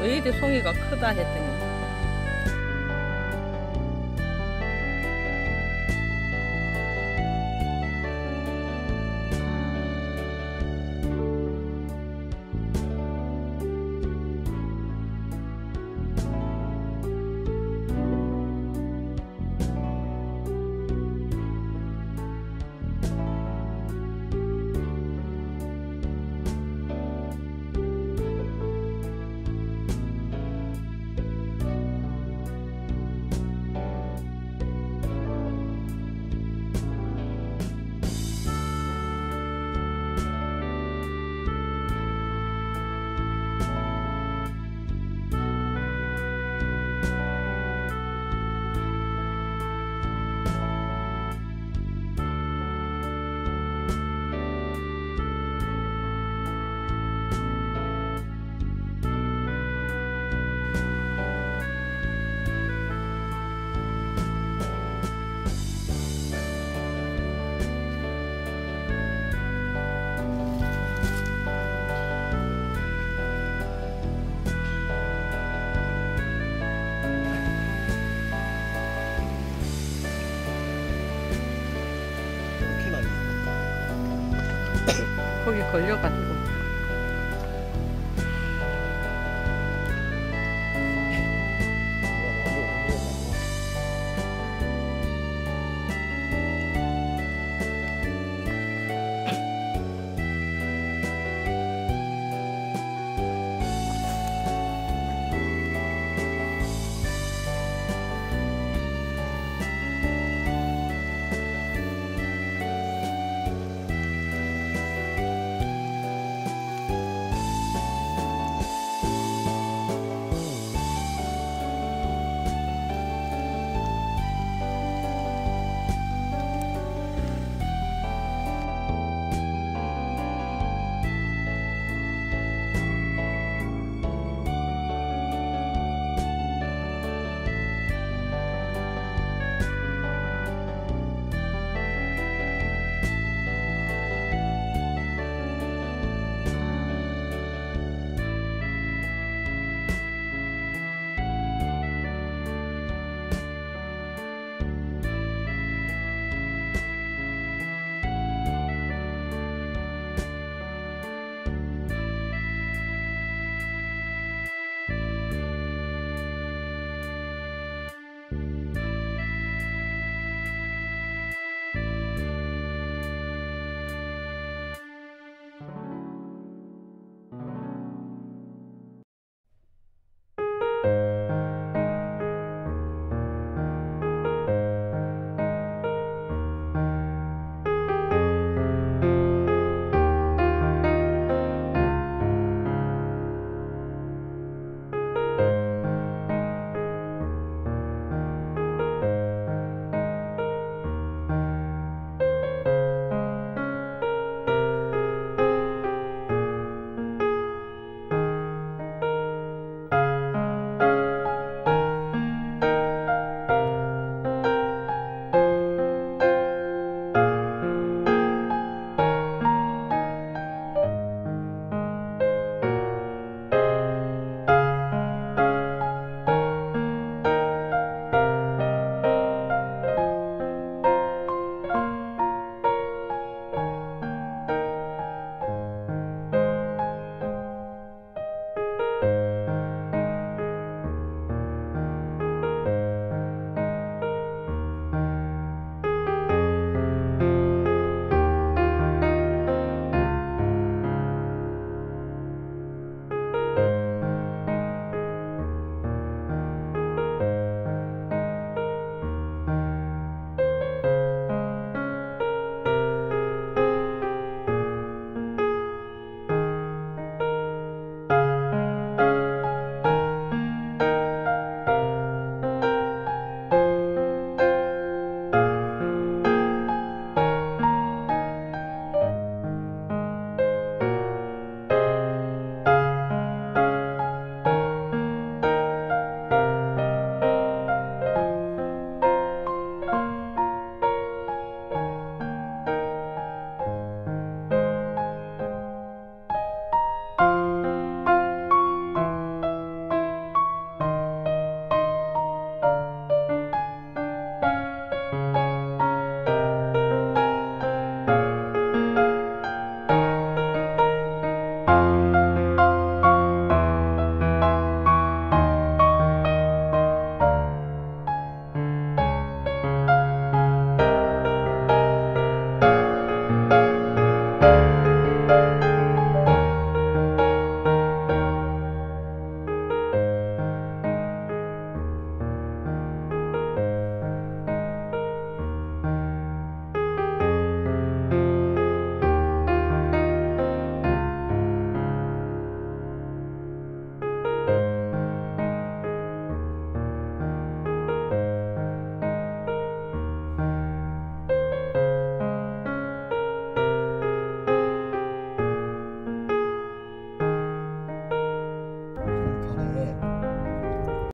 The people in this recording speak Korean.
왜 이렇게 송이가 크다 했더니. 거기 걸려가지고.